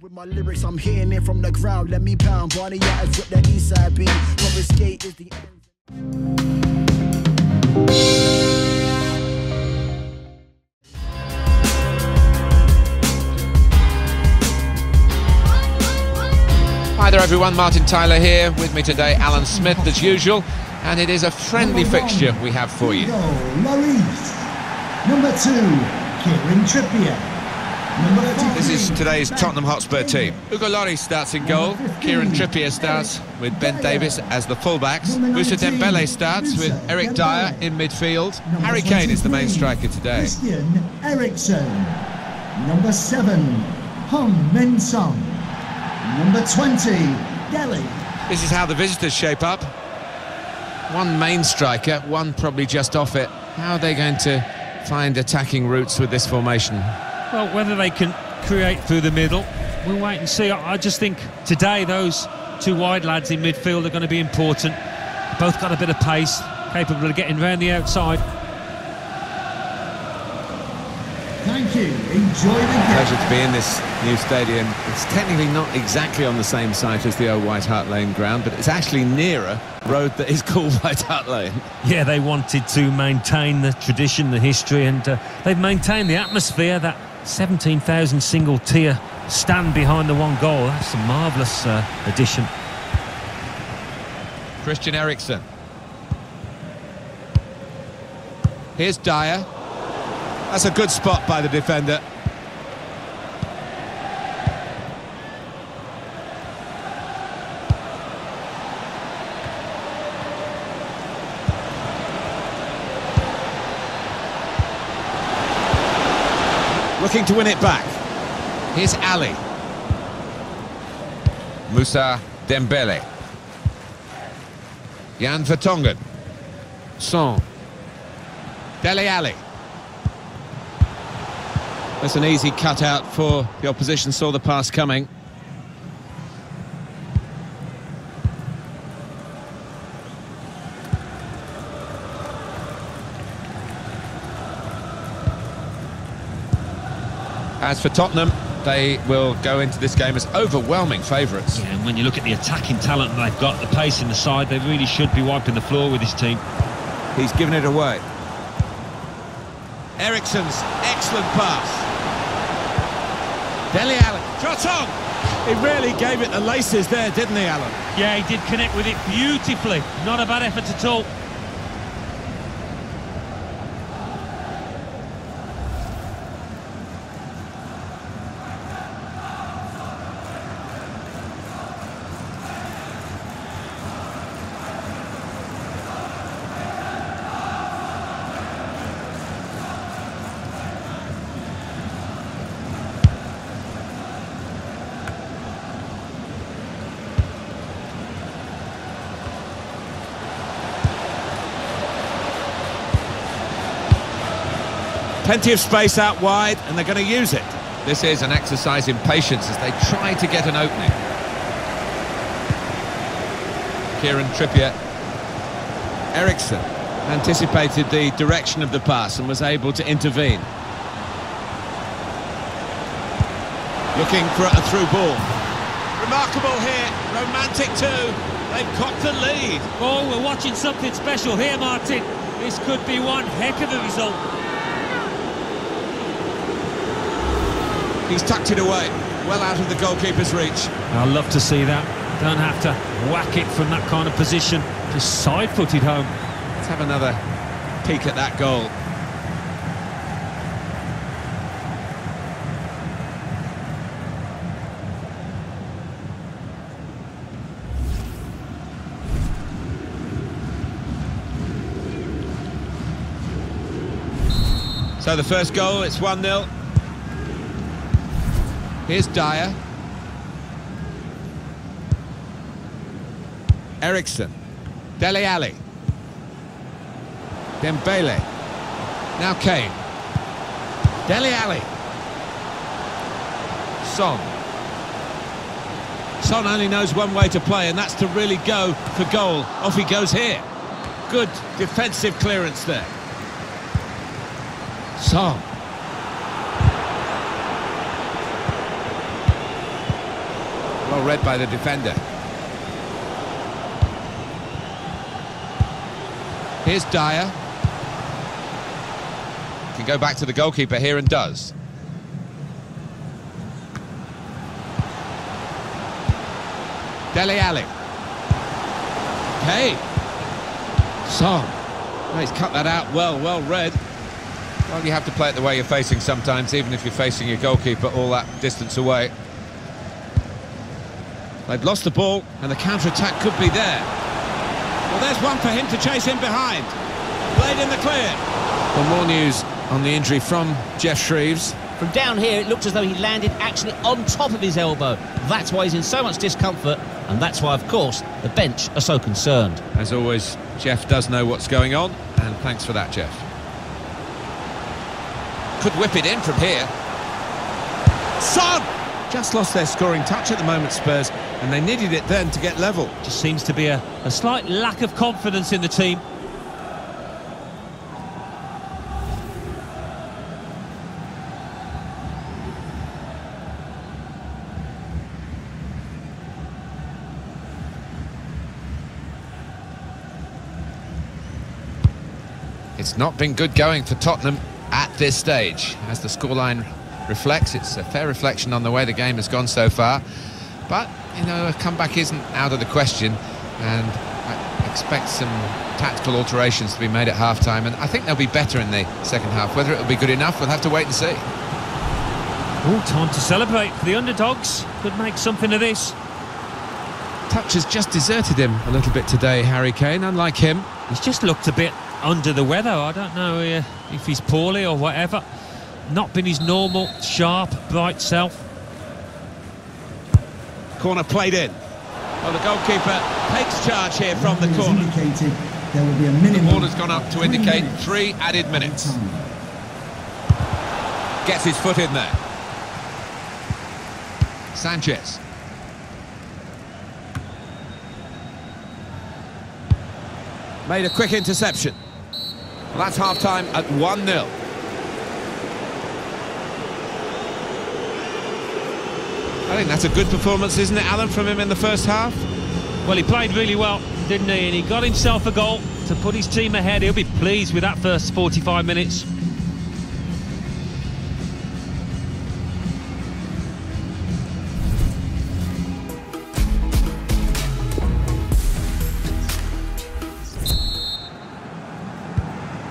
With my lyrics, I'm hitting it from the ground. Let me pound. Barney out with the east side beat. Robert Skate is the. Hi there, everyone. Martin Tyler here. With me today, Alan Smith, as usual. And it is a friendly fixture we have for you. Number two, Kieran Trippier. Number five, This is today's Tottenham Hotspur team. Hugo Lloris starts in goal. Kieran Trippier starts with Ben Davies as the fullbacks. Musa Dembele starts with Eric Dier in midfield. Harry Kane is the main striker today. Christian Eriksen. Number seven, Heung-Min Son. Number 20, Dele. This is how the visitors shape up. One main striker, one probably just off it. How are they going to find attacking routes with this formation? Well, whether they can create through the middle, we'll wait and see. I I just think today those two wide lads in midfield are going to be important. Both got a bit of pace, capable of getting round the outside. Thank you. Enjoy the game. Pleasure to be in this new stadium. It's technically not exactly on the same site as the old White Hart Lane ground, but it's actually nearer a road that is called White Hart Lane. Yeah, they wanted to maintain the tradition, the history, and uh, they've maintained the atmosphere. That 17,000 single tier stand behind the one goal. That's a marvellous uh, addition. Christian Eriksen. Here's Dier. That's a good spot by the defender. Looking to win it back. Here's Alli. Musa Dembele. Jan Vertonghen. Son. Dele Alli. That's an easy cutout for the opposition, saw the pass coming. As for Tottenham, they will go into this game as overwhelming favourites. Yeah, and when you look at the attacking talent they've got, the pace in the side, they really should be wiping the floor with this team. He's given it away. Eriksen's excellent pass. Dele Allen, Shot on! He really gave it the laces there, didn't he, Alan? Yeah, he did connect with it beautifully. Not a bad effort at all. Plenty of space out wide, and they're going to use it. This is an exercise in patience as they try to get an opening. Kieran Trippier. Eriksen anticipated the direction of the pass and was able to intervene. Looking for a through ball. Remarkable here, romantic too. They've cocked the lead. Oh, we're watching something special here, Martin. This could be one heck of a result. He's tucked it away, well out of the goalkeeper's reach. I love to see that. Don't have to whack it from that kind of position. Just side-footed home. Let's have another peek at that goal. So the first goal, it's 1-0. Here's Dier. Eriksen. Dele Alli. Dembele. Now Kane. Dele Alli. Son. Son only knows one way to play, and that's to really go for goal. Off he goes here. Good defensive clearance there. Son. Well read by the defender. Here's Dier. Can go back to the goalkeeper here and does. Dele Alli. Okay. Son. Oh, he's cut that out well, well read. Well, you have to play it the way you're facing sometimes, even if you're facing your goalkeeper all that distance away. They've lost the ball, and the counter-attack could be there. Well, there's one for him to chase in behind. Played in the clear. Well, more news on the injury from Geoff Shreeves. From down here, it looked as though he landed actually on top of his elbow. That's why he's in so much discomfort, and that's why, of course, the bench are so concerned. As always, Geoff does know what's going on, and thanks for that, Geoff. Could whip it in from here. Son! Just lost their scoring touch at the moment, Spurs, and they needed it then to get level. Just seems to be a, a slight lack of confidence in the team. It's not been good going for Tottenham at this stage. As the scoreline reflects, it's a fair reflection on the way the game has gone so far. But, you know, a comeback isn't out of the question, and I expect some tactical alterations to be made at half-time, and I think they'll be better in the second half. Whether it'll be good enough, we'll have to wait and see. Oh, time to celebrate for the underdogs. Could make something of this. Touch has just deserted him a little bit today, Harry Kane, unlike him. He's just looked a bit under the weather. I don't know uh, if he's poorly or whatever. Not been his normal, sharp, bright self. Corner played in. Well, the goalkeeper takes charge here from the corner. there will be a The minimum ball has gone up to indicate three added minutes. Gets his foot in there. Sanchez. Made a quick interception. Well, that's half-time at 1-0. I think that's a good performance, isn't it, Alan, from him in the first half? Well, he played really well, didn't he? And he got himself a goal to put his team ahead. He'll be pleased with that first 45 minutes.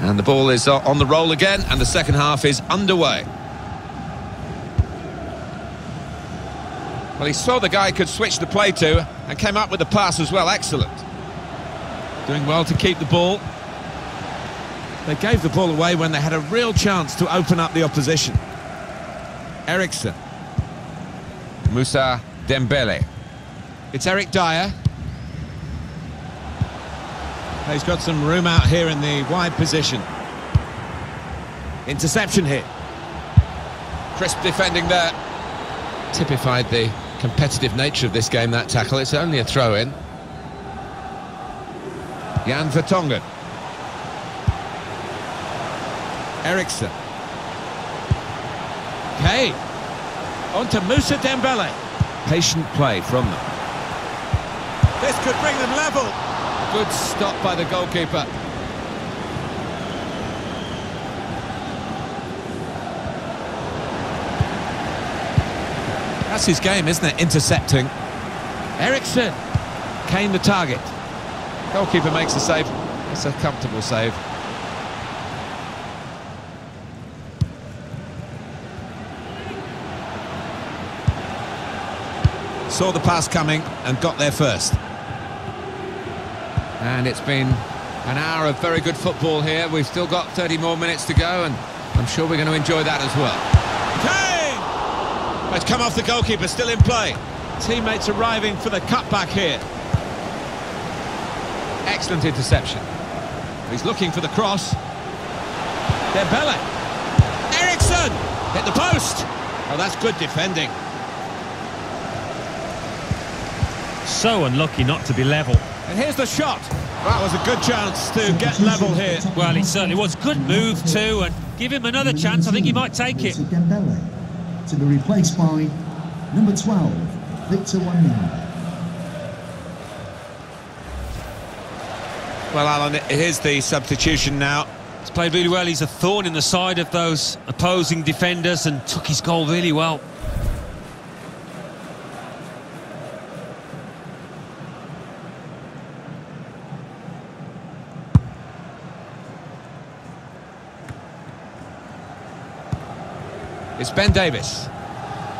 And the ball is uh, on the roll again, and the second half is underway. Well, he saw the guy could switch the play to, and came up with the pass as well. Excellent. Doing well to keep the ball. They gave the ball away when they had a real chance to open up the opposition. Eriksen. Musa Dembele. It's Eric Dier. He's got some room out here in the wide position. Interception here. Crisp defending there. Typified the competitive nature of this game, that tackle. It's only a throw-in. Jan Vertonghen. Eriksen. Kane. On to Musa Dembele. Patient play from them. This could bring them level. Good stop by the goalkeeper. That's his game, isn't it? Intercepting. Eriksen. Kane the target. Goalkeeper makes the save. It's a comfortable save. Saw the pass coming and got there first. And it's been an hour of very good football here. We've still got 30 more minutes to go, and I'm sure we're going to enjoy that as well. Kane! It's come off the goalkeeper, still in play. Teammates arriving for the cutback here. Excellent interception. He's looking for the cross. Dembele. Eriksen! Hit the post! Oh, that's good defending. So unlucky not to be level. And here's the shot. That was a good chance to get level here. Well, it certainly was. Good move too, and give him another chance. I think he might take it. Musa Dembele to be replaced by number 12, Victor Wanyama. Well, Alan, here's the substitution now. He's played really well. He's a thorn in the side of those opposing defenders and took his goal really well. It's Ben Davies.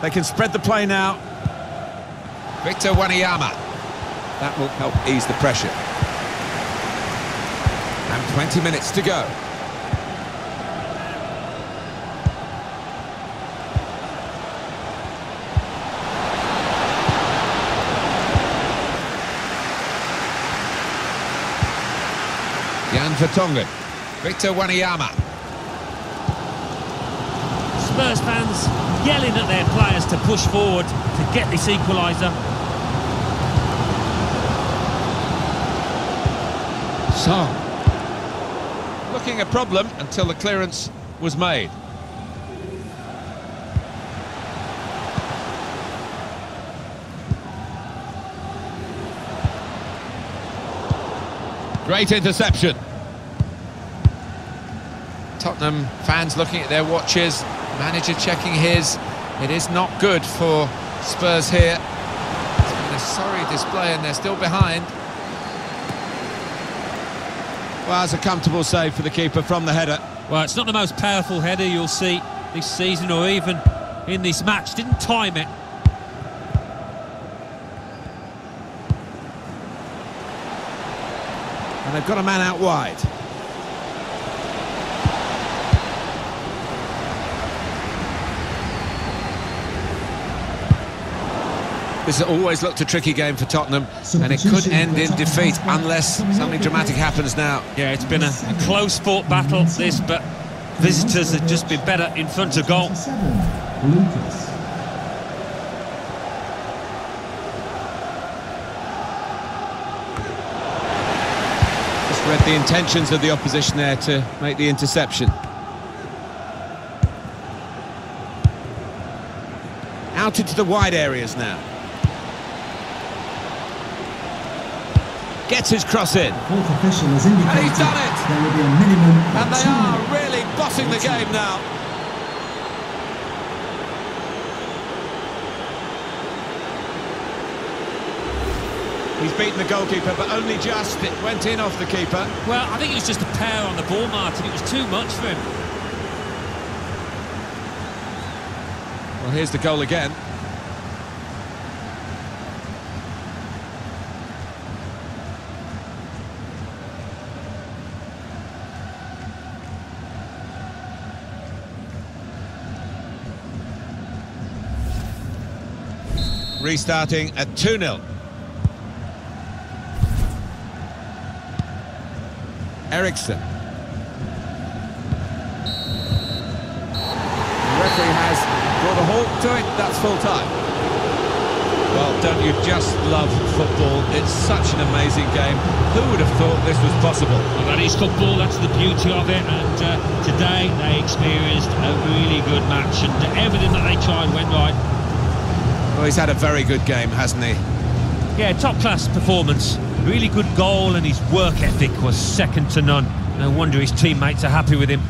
They can spread the play now. Victor Wanyama. That will help ease the pressure. And 20 minutes to go. Jan Vertonghen. Victor Wanyama. Spurs fans yelling at their players to push forward to get this equaliser. So, Looking a problem until the clearance was made. Great interception. Tottenham fans looking at their watches, manager checking his. It is not good for Spurs here. It's been a sorry display and they're still behind. Well, it's a comfortable save for the keeper from the header. Well, it's not the most powerful header you'll see this season or even in this match. Didn't time it. And they've got a man out wide. This has always looked a tricky game for Tottenham, and it could end in defeat unless something dramatic happens now. Yeah, it's been a, a close fought battle, this, but visitors have just been better in front of goal. Lucas. Just read the intentions of the opposition there to make the interception. Out into the wide areas now. Gets his cross in. Fourth official has indicated he's done it! there will be a minimum And they are really bossing the game now. He's beaten the goalkeeper, but only just. It went in off the keeper. Well, I think it was just a pair on the ball, Martin. It was too much for him. Well, here's the goal again. Restarting at 2-0. Eriksen. The referee has brought a halt to it. That's full time. Well, don't you just love football? It's such an amazing game. Who would have thought this was possible? Well, that is football, that's the beauty of it, and uh, today they experienced a really good match, and everything that they tried went right. Well, he's had a very good game, hasn't he? Yeah, top class performance. Really good goal, and his work ethic was second to none. No wonder his teammates are happy with him.